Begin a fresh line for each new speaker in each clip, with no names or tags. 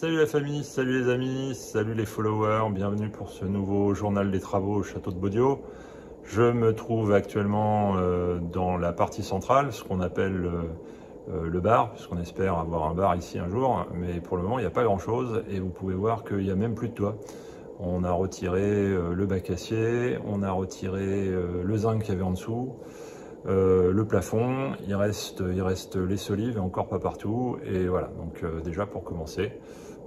Salut la famille, salut les amis, salut les followers, bienvenue pour ce nouveau journal des travaux au château de Baudio. Je me trouve actuellement euh, dans la partie centrale, ce qu'on appelle euh, euh, le bar, puisqu'on espère avoir un bar ici un jour, mais pour le moment il n'y a pas grand chose et vous pouvez voir qu'il n'y a même plus de toit. On a retiré le bac acier, on a retiré le zinc qu'il y avait en dessous, le plafond, il reste, il reste les solives et encore pas partout. Et voilà, donc déjà pour commencer,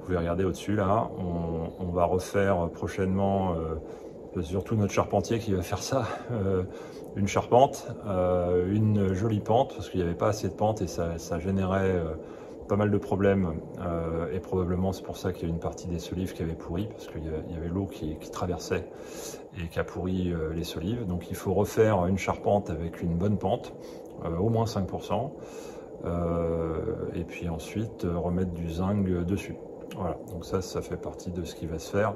vous pouvez regarder au-dessus là, on, va refaire prochainement, euh, surtout notre charpentier qui va faire ça, une charpente, une jolie pente, parce qu'il n'y avait pas assez de pente et ça, ça générait pas mal de problèmes euh, et probablement c'est pour ça qu'il y a une partie des solives qui avait pourri parce qu'il y avait l'eau qui, traversait et qui a pourri euh, les solives. Donc il faut refaire une charpente avec une bonne pente, euh, au moins 5%, et puis ensuite remettre du zinc dessus. Voilà, donc ça, ça fait partie de ce qui va se faire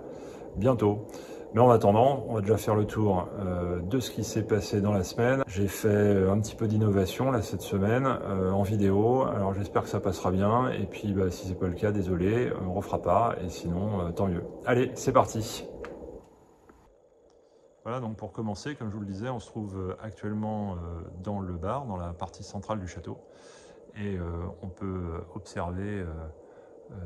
bientôt. Mais en attendant, on va déjà faire le tour euh, de ce qui s'est passé dans la semaine. J'ai fait euh, un petit peu d'innovation là cette semaine euh, en vidéo. Alors j'espère que ça passera bien. Et puis bah, si c'est pas le cas, désolé, on refera pas. Et sinon, tant mieux. Allez, c'est parti. Voilà, donc pour commencer, comme je vous le disais, on se trouve actuellement dans le bar, dans la partie centrale du château. Et on peut observer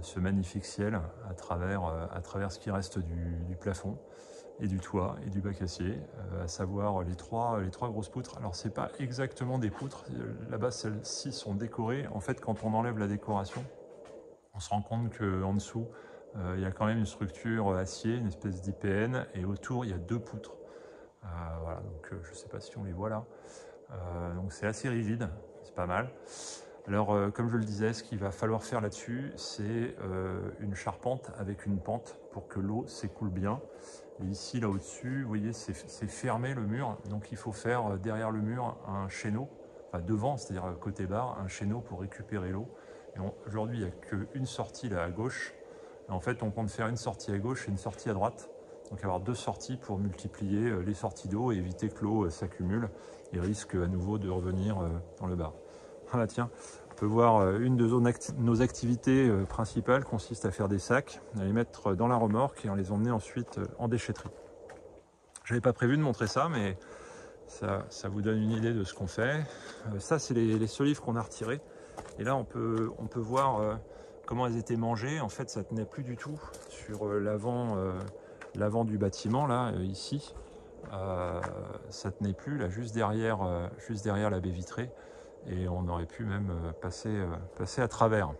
ce magnifique ciel à travers, à travers ce qui reste du plafond et du toit et du bac acier, euh, à savoir les trois, les trois grosses poutres. Alors c'est pas exactement des poutres, là-bas celles-ci sont décorées. En fait quand on enlève la décoration, on se rend compte qu'en dessous euh, il y a quand même une structure acier, une espèce d'IPN, et autour il y a deux poutres. Euh, voilà, donc je sais pas si on les voit là. donc c'est assez rigide, c'est pas mal. Alors, comme je le disais, ce qu'il va falloir faire là-dessus, c'est une charpente avec une pente pour que l'eau s'écoule bien ici, là au-dessus, vous voyez, c'est fermé le mur. Donc il faut faire euh, derrière le mur un chéneau, enfin devant, c'est-à-dire euh, côté bar, un chéneau pour récupérer l'eau. Aujourd'hui, il n'y a qu'une sortie là à gauche. en fait, on compte faire une sortie à gauche et une sortie à droite. Donc avoir deux sorties pour multiplier euh, les sorties d'eau et éviter que l'eau s'accumule et risque à nouveau de revenir dans le bar. Voilà, tiens, peut voir euh, une de nos activités euh, principales consiste à faire des sacs, à les mettre dans la remorque et à les emmener ensuite euh, en déchetterie. Je n'avais pas prévu de montrer ça, mais ça, vous donne une idée de ce qu'on fait. Ça, c'est les, solives qu'on a retirées. Et là, on peut, on peut voir comment elles étaient mangées. En fait, ça tenait plus du tout sur l'avant du bâtiment, là, ici. ça tenait plus, là, juste derrière, juste derrière la baie vitrée et on aurait pu même euh, passer, euh, passer à travers.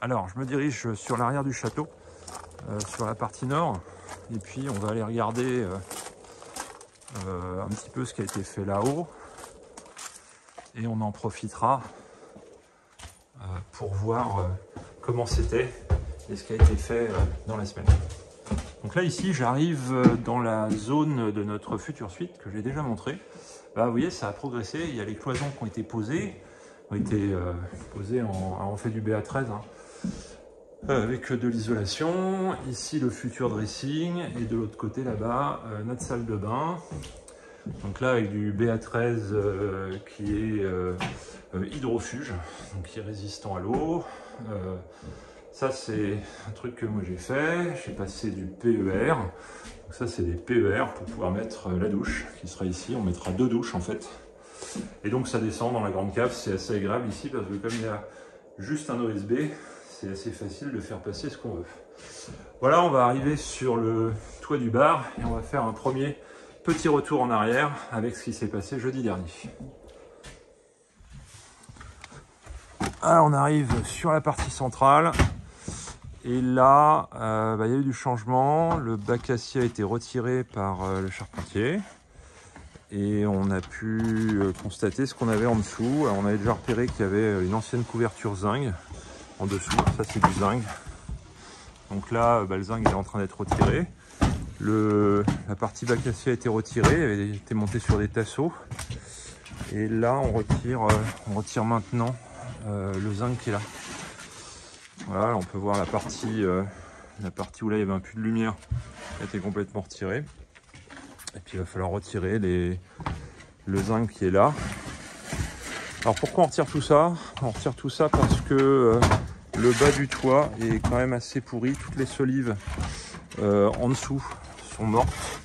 Alors, je me dirige sur l'arrière du château, euh, sur la partie nord, et puis on va aller regarder un petit peu ce qui a été fait là-haut, et on en profitera pour voir comment c'était et ce qui a été fait dans la semaine. Donc là ici j'arrive dans la zone de notre future suite que j'ai déjà montré. Bah, vous voyez, ça a progressé. Il y a les cloisons qui ont été posées, ont été euh, posées en, on fait du BA13, hein. euh, avec de l'isolation. Ici, le futur dressing, et de l'autre côté, là-bas, euh, notre salle de bain. Donc là, avec du BA13 qui est hydrofuge, donc qui est résistant à l'eau. ça, c'est un truc que moi j'ai fait. J'ai passé du PER ça, c'est des PER pour pouvoir mettre euh, la douche qui sera ici. On mettra deux douches en fait. Et donc ça descend dans la grande cave. C'est assez agréable ici parce que comme il y a juste un OSB, c'est assez facile de faire passer ce qu'on veut. Voilà, on va arriver sur le toit du bar et on va faire un premier petit retour en arrière avec ce qui s'est passé jeudi dernier. Alors on arrive sur la partie centrale. Et là, euh, bah, il y a eu du changement. Le bac acier a été retiré par euh, le charpentier. Et on a pu euh, constater ce qu'on avait en dessous. on avait déjà repéré qu'il y avait une ancienne couverture zinc en dessous. Ça, c'est du zinc. Donc là, bah, le zinc est en train d'être retiré. la partie bac acier a été retirée, elle avait été montée sur des tasseaux. Et là, on retire, on retire maintenant le zinc qui est là. Voilà, on peut voir la partie, euh, la partie où là il y avait un puits de lumière a été complètement retirée. Et puis il va falloir retirer le zinc qui est là. Alors pourquoi on retire tout ça? On retire tout ça parce que euh, Le bas du toit est quand même assez pourri. Toutes les solives euh, en dessous sont mortes.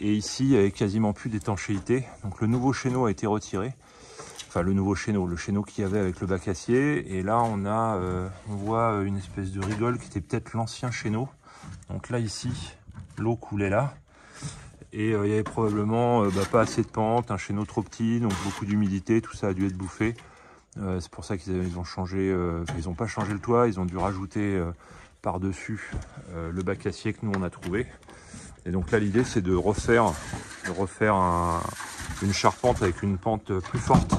Et ici, il n'y avait quasiment plus d'étanchéité. Donc le nouveau chéneau a été retiré. Le nouveau chéneau, le chéneau qu'il y avait avec le bac acier. Et là, on a, euh, on voit une espèce de rigole qui était peut-être l'ancien chéneau. Donc là, ici, l'eau coulait là. Et euh, il y avait probablement bah, pas assez de pente, un chéneau trop petit, donc beaucoup d'humidité, tout ça a dû être bouffé. Euh, c'est pour ça qu'ils ont changé, euh, ils n'ont pas changé le toit, ils ont dû rajouter euh, par-dessus le bac acier que nous on a trouvé. Et donc là l'idée c'est de refaire, de refaire une charpente avec une pente plus forte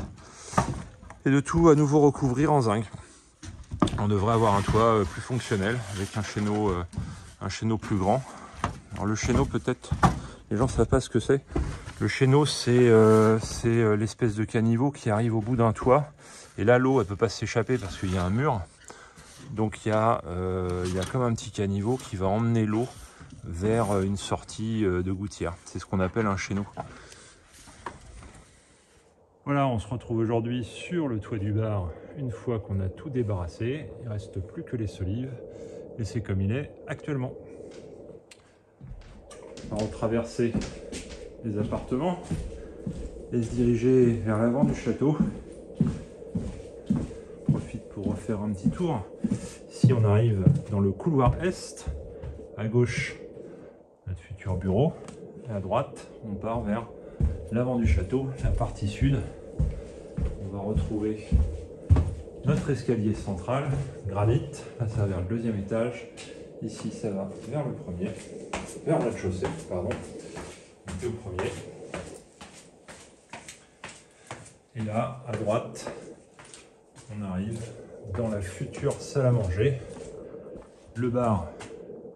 de tout à nouveau recouvrir en zinc. On devrait avoir un toit plus fonctionnel avec un chéneau, un chéneau plus grand. Alors le chéneau peut-être, les gens ne savent pas ce que c'est. Le chéneau c'est l'espèce de caniveau qui arrive au bout d'un toit et là, l'eau, elle peut pas s'échapper parce qu'il y a un mur. Donc il y, a, euh, il y a comme un petit caniveau qui va emmener l'eau vers euh, une sortie euh, de gouttière. C'est ce qu'on appelle un chéneau. Voilà, on se retrouve aujourd'hui sur le toit du bar une fois qu'on a tout débarrassé. Il ne reste plus que les solives et c'est comme il est actuellement. On va traverser les appartements et se diriger vers l'avant du château pour refaire un petit tour. Ici, on arrive dans le couloir est. À gauche, notre futur bureau. Et à droite, on part vers l'avant du château, la partie sud. On va retrouver notre escalier central, granit. Ça va vers le deuxième étage. Ici, ça va vers le premier, vers la chaussée, pardon, le premier. Et là, à droite, on arrive dans la future salle à manger. Le bar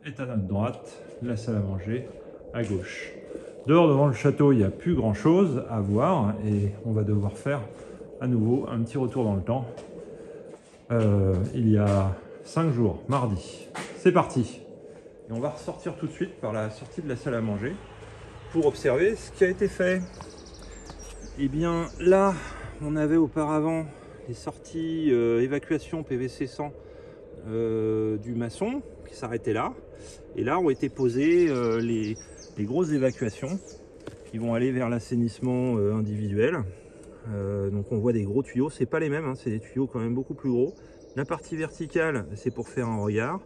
est à notre droite, la salle à manger à gauche. Dehors devant le château, il n'y a plus grand chose à voir et on va devoir faire à nouveau un petit retour dans le temps. Euh, il y a 5 jours, mardi. C'est parti Et on va ressortir tout de suite par la sortie de la salle à manger pour observer ce qui a été fait. Et eh bien là, on avait auparavant les sorties euh, évacuation PVC 100 euh, du maçon qui s'arrêtait là. Et là ont été posées euh, les, grosses évacuations qui vont aller vers l'assainissement individuel. donc on voit des gros tuyaux, c'est pas les mêmes, hein, c'est des tuyaux quand même beaucoup plus gros. La partie verticale, c'est pour faire un regard.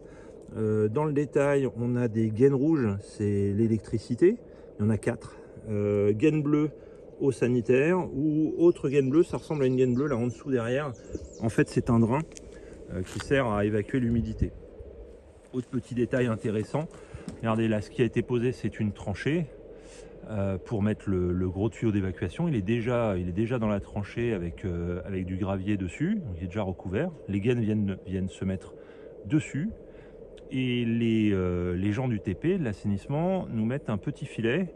dans le détail, on a des gaines rouges, c'est l'électricité. Il y en a quatre. gaines bleues, eau sanitaire ou autre gaine bleue, ça ressemble à une gaine bleue là en dessous derrière. En fait c'est un drain euh, qui sert à évacuer l'humidité. Autre petit détail intéressant, regardez là ce qui a été posé c'est une tranchée euh, pour mettre le, gros tuyau d'évacuation. Il, est déjà, il est déjà dans la tranchée avec, euh, avec du gravier dessus, donc il est déjà recouvert. Les gaines viennent, viennent se mettre dessus. Et les, les gens du TP, de l'assainissement, nous mettent un petit filet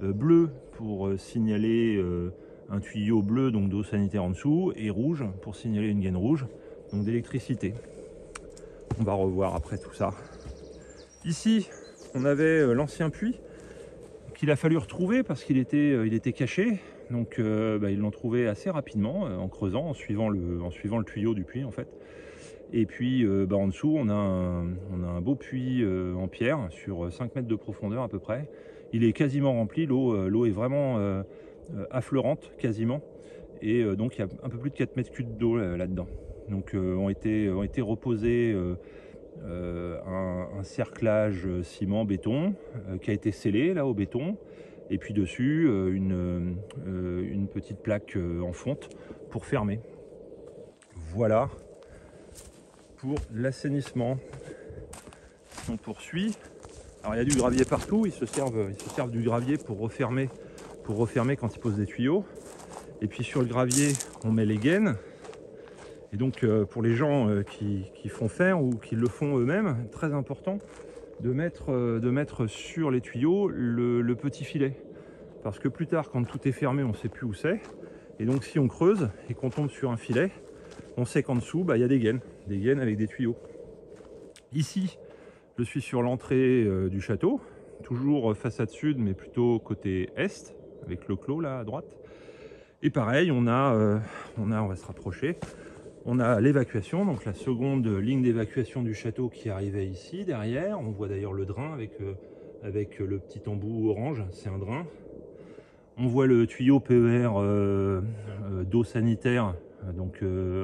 bleu pour euh, signaler euh, un tuyau bleu donc d'eau sanitaire en dessous et rouge pour signaler une gaine rouge donc d'électricité. On va revoir après tout ça. Ici, on avait euh, l'ancien puits qu'il a fallu retrouver parce qu'il était, était caché. Donc bah, ils l'ont trouvé assez rapidement en creusant, en suivant, le, tuyau du puits en fait. Et puis bah, en dessous, on a, un, beau puits en pierre sur 5 mètres de profondeur à peu près il est quasiment rempli, l'eau euh, est vraiment euh, euh, affleurante quasiment. Et donc il y a un peu plus de 4 mètres cubes d'eau là-dedans. Donc ont, été, ont été reposés un, cerclage ciment-béton qui a été scellé là au béton. Et puis dessus, une, une petite plaque en fonte pour fermer. Voilà pour l'assainissement. On poursuit. Alors il y a du gravier partout, ils se servent, ils se servent du gravier pour refermer, pour refermer quand ils posent des tuyaux. Et puis sur le gravier, on met les gaines. Et donc euh, pour les gens euh, qui, font faire ou qui le font eux-mêmes, très important de mettre, euh, sur les tuyaux le, petit filet. Parce que plus tard, quand tout est fermé, on ne sait plus où c'est. Et donc si on creuse et qu'on tombe sur un filet, on sait qu'en dessous, bah, il y a des gaines, des gaines avec des tuyaux. Ici, je suis sur l'entrée du château, toujours façade sud, mais plutôt côté est, avec le clos là à droite. Et pareil, on a, on va se rapprocher,
On a l'évacuation, donc la seconde ligne d'évacuation du château qui arrivait ici, derrière. On voit d'ailleurs le drain avec, euh, le petit embout orange, c'est un drain. On voit le tuyau PER euh, euh, d'eau sanitaire, donc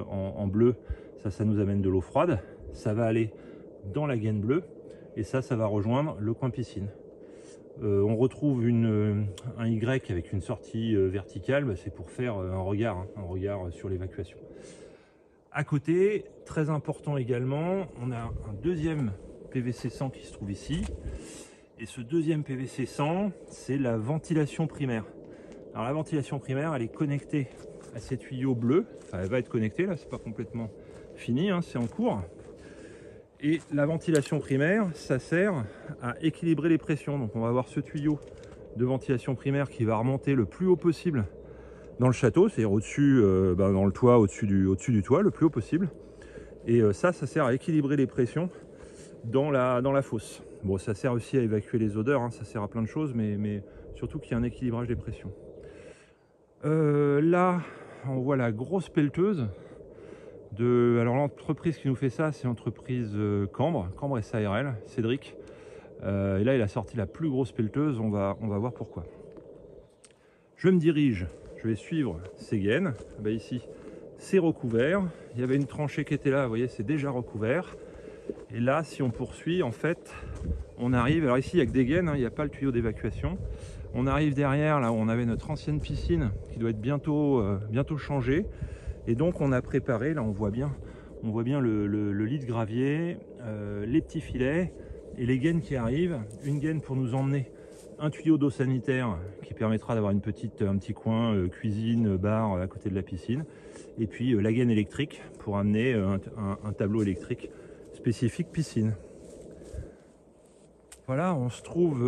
en, bleu. Ça, ça nous amène de l'eau froide. Ça va aller dans la gaine bleue. Et ça, ça va rejoindre le coin piscine. on retrouve un Y avec une sortie verticale, bah, c'est pour faire un regard, hein, un regard sur l'évacuation. À côté, très important également, on a un deuxième PVC 100 qui se trouve ici. Et ce deuxième PVC 100, c'est la ventilation primaire. Alors la ventilation primaire, elle est connectée à ces tuyaux bleus. Enfin, elle va être connectée, là, c'est pas complètement fini, hein, c'est en cours. Et la ventilation primaire, ça sert à équilibrer les pressions. Donc on va avoir ce tuyau de ventilation primaire qui va remonter le plus haut possible dans le château, c'est-à-dire au-dessus, euh, bah, dans le toit, au-dessus du, au du toit, le plus haut possible. Et euh, ça, ça sert à équilibrer les pressions dans la, dans la fosse. Bon, ça sert aussi à évacuer les odeurs, hein, ça sert à plein de choses, mais, mais surtout qu'il y a un équilibrage des pressions. Euh, là, on voit la grosse pelleteuse. De, alors l'entreprise qui nous fait ça, c'est l'entreprise Cambre, Cambre SARL, Cédric. et là, il a sorti la plus grosse pelleteuse, on va, on va voir pourquoi. Je me dirige je vais suivre ces gaines. Bah, ici, c'est recouvert. Il y avait une tranchée qui était là, vous voyez, c'est déjà recouvert. Et là, si on poursuit, en fait, on arrive. Alors ici, il n'y a que des gaines, hein, il n'y a pas le tuyau d'évacuation. On arrive derrière, là où on avait notre ancienne piscine qui doit être bientôt, euh, bientôt changée. Et donc, on a préparé, là, on voit bien, on voit bien le, lit de gravier, euh, les petits filets et les gaines qui arrivent. Une gaine pour nous emmener un tuyau d'eau sanitaire qui permettra d'avoir une petite, un petit coin euh, cuisine, bar à côté de la piscine. Et puis euh, la gaine électrique pour amener euh, un, tableau électrique spécifique piscine. Voilà, on se trouve,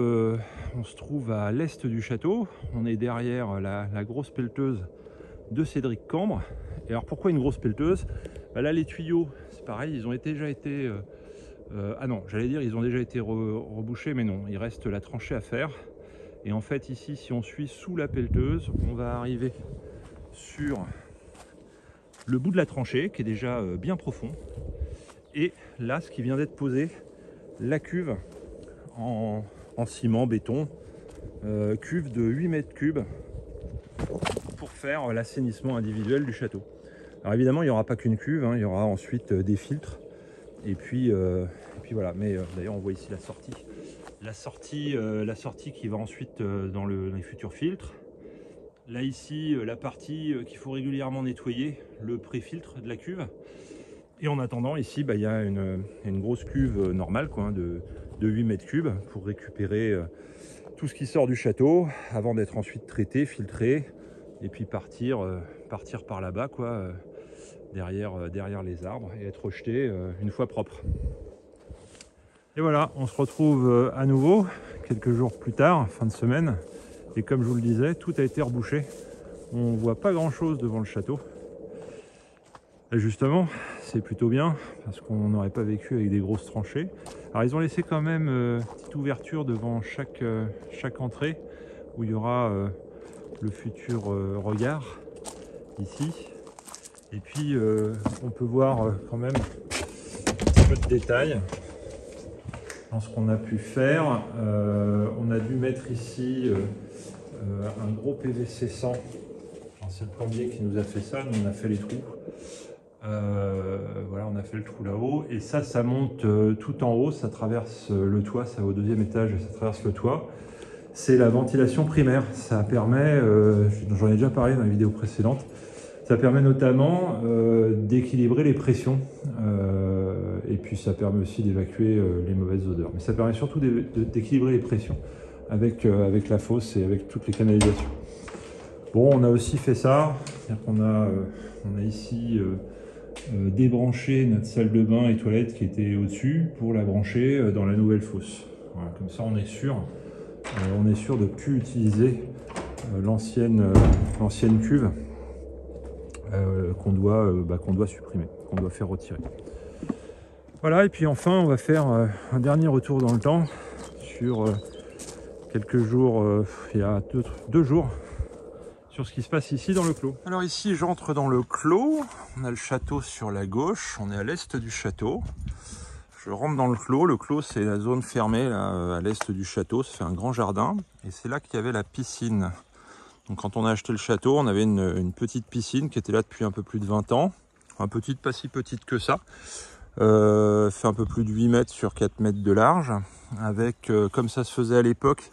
on se trouve à l'est du château. On est derrière la, grosse pelleteuse de Cédric Cambre. Et alors pourquoi une grosse pelleteuse? Bah Là les tuyaux, c'est pareil, ils ont déjà été euh, ah non, j'allais dire ils ont déjà été rebouchés, mais non, il reste la tranchée à faire. Et en fait ici, si on suit sous la pelleteuse, on va arriver sur le bout de la tranchée qui est déjà euh, bien profond. Et là, ce qui vient d'être posé, la cuve en, ciment, béton, euh, cuve de 8 mètres cubes pour faire l'assainissement individuel du château. Alors évidemment, il n'y aura pas qu'une cuve, hein, il y aura ensuite des filtres et puis, euh, et puis voilà, mais euh, d'ailleurs on voit ici la sortie. La sortie, euh, la sortie qui va ensuite dans, les futurs filtres. Là ici, la partie qu'il faut régulièrement nettoyer, le pré-filtre de la cuve. Et en attendant, ici, bah, il y a une, grosse cuve normale quoi, de, 8 mètres cubes pour récupérer tout ce qui sort du château avant d'être ensuite traité, filtré et puis partir, partir par là-bas quoi, derrière, euh, derrière les arbres et être rejeté euh, une fois propre. Et voilà, on se retrouve euh, à nouveau quelques jours plus tard, fin de semaine. Et comme je vous le disais, tout a été rebouché. On voit pas grand chose devant le château. Et justement, c'est plutôt bien parce qu'on n'aurait pas vécu avec des grosses tranchées. Alors ils ont laissé quand même une petite ouverture devant chaque entrée où il y aura le futur regard ici. Et puis euh, on peut voir euh, quand même un peu de détails dans ce qu'on a pu faire. Euh, on a dû mettre ici un gros PVC 100. C'est le plombier qui nous a fait ça, nous on a fait les trous. voilà, on a fait le trou là-haut. Et ça, ça monte tout en haut, ça traverse le toit, ça va au deuxième étage ça traverse le toit. C'est la ventilation primaire. Ça permet, j'en ai déjà parlé dans la vidéo précédente, ça permet notamment euh, d'équilibrer les pressions euh, et puis ça permet aussi d'évacuer euh, les mauvaises odeurs. Mais ça permet surtout d'équilibrer les pressions avec, avec la fosse et avec toutes les canalisations. Bon, on a aussi fait ça, on a, on a ici débranché notre salle de bain et toilette qui était au-dessus pour la brancher dans la nouvelle fosse. comme ça on est sûr, on est sûr de ne plus utiliser l'ancienne cuve qu'on doit, euh, bah, doit supprimer, qu'on doit faire retirer. Voilà, et puis enfin, on va faire euh, un dernier retour dans le temps sur quelques jours, il y a deux, jours, sur ce qui se passe ici dans le clos.
Alors ici, j'entre dans le clos. On a le château sur la gauche. On est à l'est du château. Je rentre dans le clos. Le clos, c'est la zone fermée à l'est du château. Ça fait un grand jardin. Et c'est là qu'il y avait la piscine. Donc quand on a acheté le château, on avait une, petite piscine qui était là depuis un peu plus de 20 ans. Un petite, pas si petite que ça. Euh, fait un peu plus de 8 mètres sur 4 mètres de large. Avec, euh, comme ça se faisait à l'époque,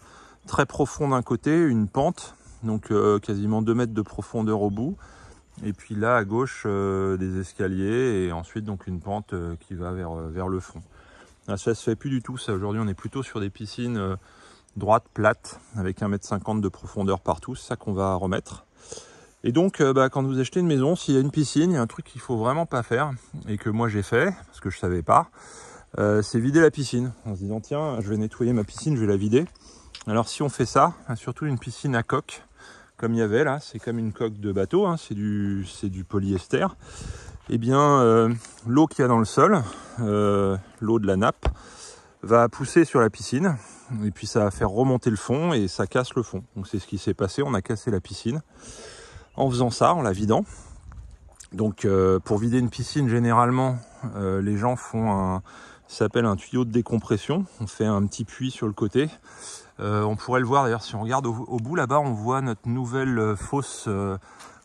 très profond d'un côté, une pente. Donc euh, quasiment 2 mètres de profondeur au bout. Et puis là, à gauche, des escaliers et ensuite donc une pente qui va vers, le fond. Là, ça se fait plus du tout. Aujourd'hui, on est plutôt sur des piscines droites, plates, avec 1m50 de profondeur partout. C'est ça qu'on va remettre. Et donc, bah, quand vous achetez une maison, s'il y a une piscine, il y a un truc qu'il faut vraiment pas faire, et que moi j'ai fait, parce que je savais pas, c'est vider la piscine. En se disant, tiens, je vais nettoyer ma piscine, je vais la vider. Alors si on fait ça, surtout une piscine à coque, comme il y avait là, c'est comme une coque de bateau, hein, c'est du, du polyester. Et eh bien, euh, l'eau qu'il y a dans le sol, euh, l'eau de la nappe, va pousser sur la piscine et puis ça va faire remonter le fond et ça casse le fond. Donc c'est ce qui s'est passé, on a cassé la piscine en faisant ça, en la vidant. Donc euh, pour vider une piscine, généralement, les gens font un, s'appelle un tuyau de décompression. On fait un petit puits sur le côté euh, on pourrait le voir d'ailleurs si on regarde au, bout là-bas, on voit notre nouvelle euh, fosse euh,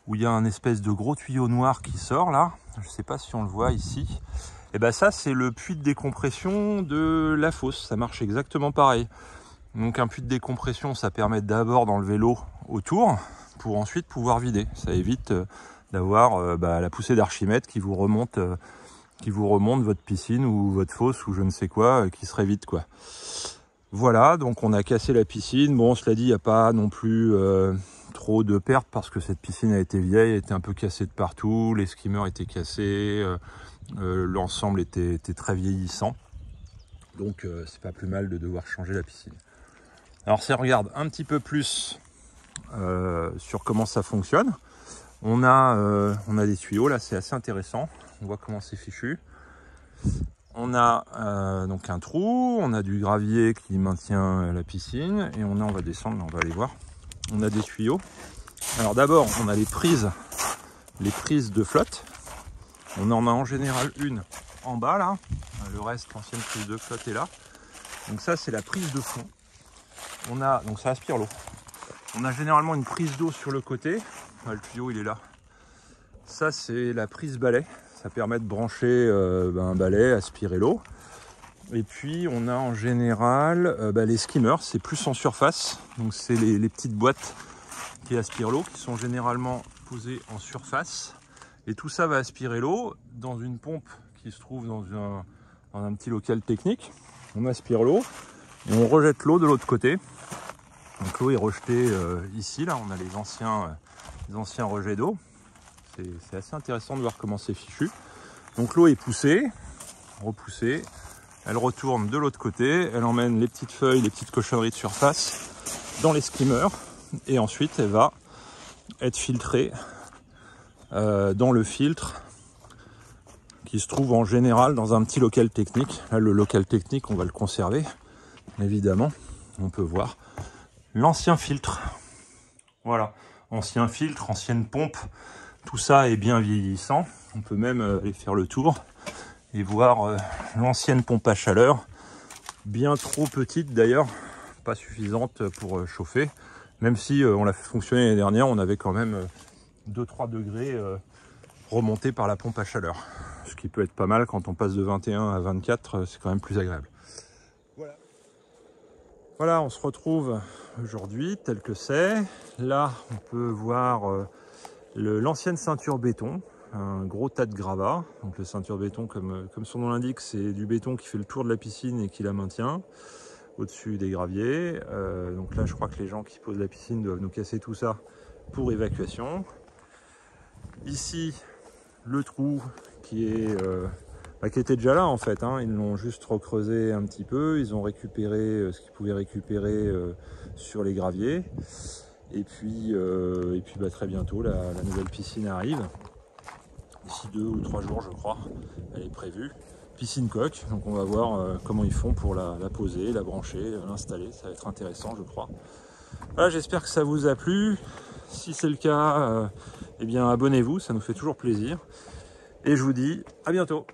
où il y a un espèce de gros tuyau noir qui sort là. Je ne sais pas si on le voit ici. Et eh bien ça c'est le puits de décompression de la fosse. Ça marche exactement pareil. Donc un puits de décompression, ça permet d'abord d'enlever l'eau autour pour ensuite pouvoir vider. Ça évite d'avoir bah, la poussée d'Archimède qui vous remonte qui vous remonte votre piscine ou votre fosse ou je ne sais quoi qui serait vide quoi. Voilà, donc on a cassé la piscine. Bon, cela dit, il n'y a pas non plus euh, trop de pertes parce que cette piscine a été vieille, était un peu cassée de partout, les skimmers étaient cassés, euh, euh, l'ensemble était, très vieillissant. Donc c'est pas plus mal de devoir changer la piscine. Alors si on regarde un petit peu plus sur comment ça fonctionne, on a, on a des tuyaux là, c'est assez intéressant. On voit comment c'est fichu. On a euh, donc un trou, on a du gravier qui maintient la piscine et on a, on va descendre, on va aller voir. On a des tuyaux. Alors d'abord, on a les prises, les prises de flotte. On en a en général une en bas là. Le reste, l'ancienne prise de flotte est là. Donc ça, c'est la prise de fond. On a, donc ça aspire l'eau. On a généralement une prise d'eau sur le côté. le tuyau, il est là. Ça, c'est la prise balai. Ça permet de brancher euh, ben, un balai, aspirer l'eau. Et puis on a en général euh, ben, les skimmers, c'est plus en surface. Donc c'est les, petites boîtes qui aspirent l'eau, qui sont généralement posées en surface. Et tout ça va aspirer l'eau dans une pompe qui se trouve dans un, petit local technique. On aspire l'eau et on rejette l'eau de l'autre côté. Donc l'eau est rejetée euh, ici, là on a les anciens, anciens rejets d'eau c'est assez intéressant de voir comment c'est fichu. Donc l'eau est poussée, repoussée, elle retourne de l'autre côté, elle emmène les petites feuilles, les petites cochonneries de surface dans les skimmers et ensuite elle va être filtrée euh, dans le filtre qui se trouve en général dans un petit local technique. Là le local technique on va le conserver évidemment, on peut voir l'ancien filtre. Voilà, ancien filtre, ancienne pompe tout ça est bien vieillissant. On peut même euh, aller faire le tour et voir euh, l'ancienne pompe à chaleur, bien trop petite d'ailleurs, pas suffisante pour chauffer. Même si on l'a fait fonctionner l'année dernière, on avait quand même 2-3 degrés remontés par la pompe à chaleur. Ce qui peut être pas mal quand on passe de 21 à 24, c'est quand même plus agréable. Voilà. Voilà, on se retrouve aujourd'hui tel que c'est. Là, on peut voir l'ancienne ceinture béton, un gros tas de gravats. Donc le ceinture béton, comme, son nom l'indique, c'est du béton qui fait le tour de la piscine et qui la maintient au-dessus des graviers. Euh, donc là, je crois que les gens qui posent la piscine doivent nous casser tout ça pour évacuation. Ici, le trou qui est euh, bah, qui était déjà là en fait. Hein. Ils l'ont juste recreusé un petit peu. Ils ont récupéré euh, ce qu'ils pouvaient récupérer sur les graviers. Et puis, euh, et puis bah, très bientôt, la, nouvelle piscine arrive. D'ici deux ou trois jours, je crois, elle est prévue. Piscine coque, donc on va voir euh, comment ils font pour la, poser, la brancher, l'installer. Ça va être intéressant, je crois. J'espère que ça vous a plu.
Si c'est le cas, eh bien abonnez-vous, ça nous fait toujours plaisir. Et je vous dis à bientôt